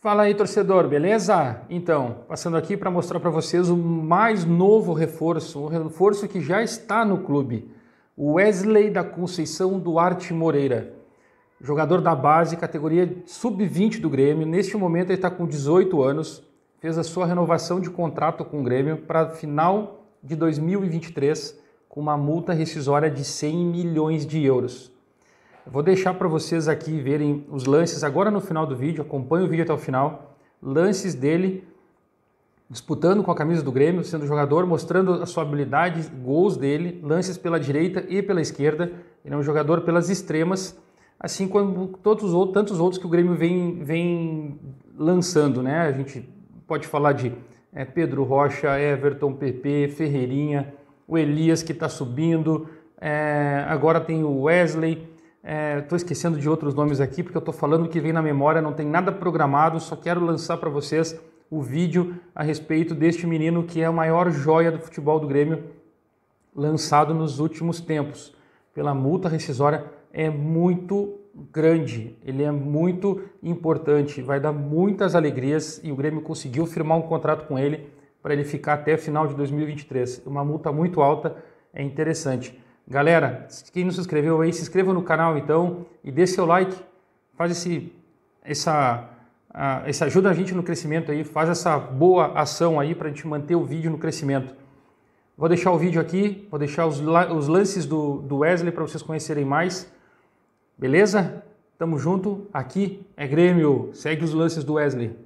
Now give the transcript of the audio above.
Fala aí, torcedor, beleza? Então, passando aqui para mostrar para vocês o mais novo reforço, um reforço que já está no clube, o Wesley da Conceição Duarte Moreira, jogador da base, categoria sub-20 do Grêmio. Neste momento ele está com 18 anos, fez a sua renovação de contrato com o Grêmio para final de 2023, com uma multa rescisória de 100 milhões de euros. Vou deixar para vocês aqui verem os lances agora no final do vídeo, acompanhe o vídeo até o final. Lances dele disputando com a camisa do Grêmio, sendo jogador, mostrando a sua habilidade, gols dele, lances pela direita e pela esquerda. Ele é um jogador pelas extremas, assim como todos os outros, tantos outros que o Grêmio vem, vem lançando, né? A gente pode falar de é, Pedro Rocha, Everton, PP, Ferreirinha, o Elias que está subindo, é, agora tem o Wesley. Estou é, esquecendo de outros nomes aqui porque eu estou falando que vem na memória, não tem nada programado, só quero lançar para vocês o vídeo a respeito deste menino que é a maior joia do futebol do Grêmio lançado nos últimos tempos. Pela multa rescisória é muito grande, ele é muito importante, vai dar muitas alegrias e o Grêmio conseguiu firmar um contrato com ele para ele ficar até final de 2023. Uma multa muito alta, é interessante. Galera, quem não se inscreveu aí, se inscreva no canal então e dê seu like, faz esse, essa, essa ajuda a gente no crescimento aí, faz essa boa ação aí para a gente manter o vídeo no crescimento. Vou deixar o vídeo aqui, vou deixar os, os lances do, do Wesley para vocês conhecerem mais. Beleza? Tamo junto, aqui é Grêmio, segue os lances do Wesley.